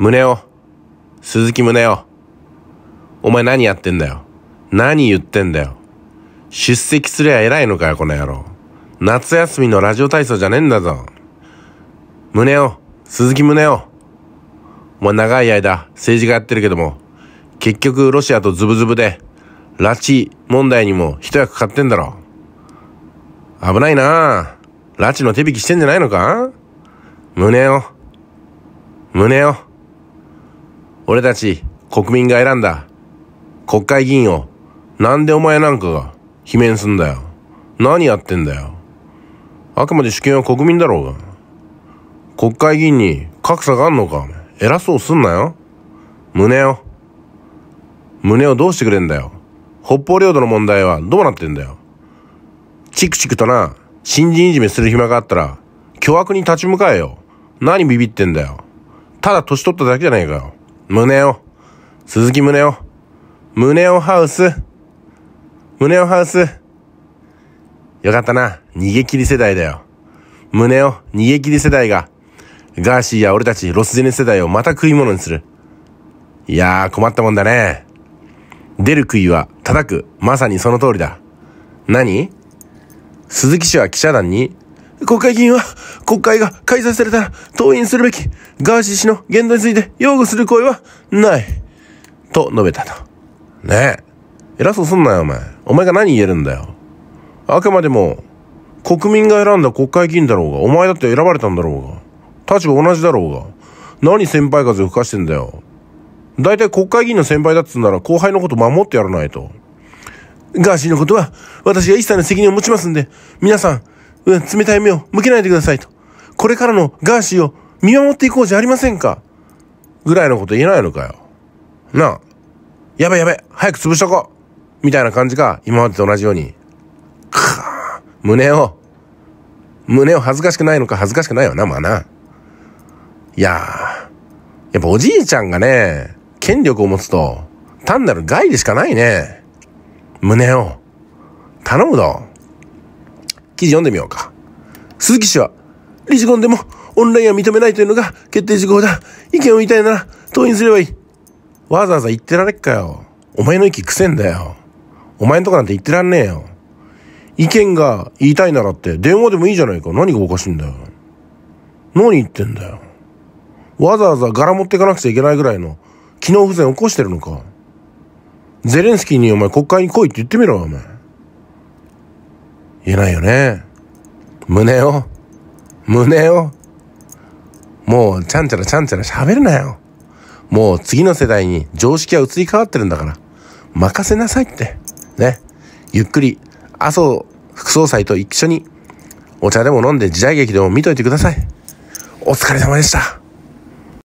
宗男。鈴木宗男。お前何やってんだよ。何言ってんだよ。出席すりゃ偉いのかよ、この野郎。夏休みのラジオ体操じゃねえんだぞ。宗男。鈴木宗男。お前長い間政治家やってるけども、結局ロシアとズブズブで、拉致問題にも一役買ってんだろ。危ないな拉致の手引きしてんじゃないのか？胸を。胸を。俺たち国民が選んだ国会議員をなんでお前なんかが罷免すんだよ。何やってんだよ。あくまで主権は国民だろうが。国会議員に格差があんのか偉そうすんなよ。胸を。胸をどうしてくれんだよ。北方領土の問題はどうなってんだよ。チクチクとな、新人いじめする暇があったら、巨悪に立ち向かえよ。何ビビってんだよ。ただ年取っただけじゃねえかよ。胸を。鈴木胸を。胸をハウス。胸をハウス。よかったな。逃げ切り世代だよ。胸を逃げ切り世代が、ガーシーや俺たちロスゼネ世代をまた食い物にする。いやー困ったもんだね。出る杭は叩く。まさにその通りだ。何？鈴木氏は記者団に、国会議員は国会が開催されたら登院するべき。ガーシー氏の言動について擁護する声はない。と述べたと。ねえ。偉そうすんなよ、お前。お前が何言えるんだよ。あくまでも、国民が選んだ国会議員だろうが、お前だって選ばれたんだろうが、立場同じだろうが、何先輩風吹かしてんだよ。大体国会議員の先輩だっつうんなら後輩のこと守ってやらないと。ガーシーのことは私が一切の責任を持ちますんで、皆さん、うん、冷たい目を向けないでくださいと。これからのガーシーを見守っていこうじゃありませんか。ぐらいのこと言えないのかよ。なあ。やべやべ、早く潰しとこう。みたいな感じか、今までと同じように。か胸を。胸を恥ずかしくないのか恥ずかしくないよな、まあな。いやー。やっぱおじいちゃんがね、権力を持つと、単なる害でしかないね。胸を。頼むぞ。記事読んでみようか。鈴木氏は、理事婚でもオンラインは認めないというのが決定事項だ。意見を言いたいなら登院すればいい。わざわざ言ってられっかよ。お前の息くせんだよ。お前んとこなんて言ってらんねえよ。意見が言いたいならって電話でもいいじゃないか。何がおかしいんだよ。何言ってんだよ。わざわざ柄持っていかなくちゃいけないぐらいの機能不全起こしてるのか。ゼレンスキーにお前国会に来いって言ってみろよ、お前。言えないよね。胸を。胸を。もう、ちゃんちゃらちゃんちゃら喋るなよ。もう次の世代に常識は移り変わってるんだから。任せなさいって。ね。ゆっくり、麻生副総裁と一緒に、お茶でも飲んで時代劇でも見といてください。お疲れ様でした。